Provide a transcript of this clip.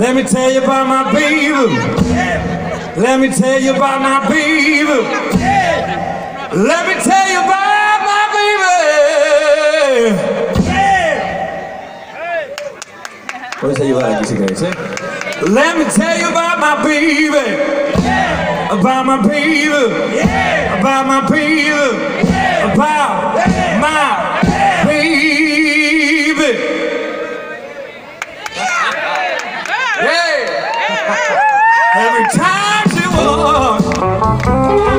Let me tell you about my baby. Let me tell you about my baby. Let me tell you about my baby. Let me tell you about my baby. About my baby. About my baby. times it was.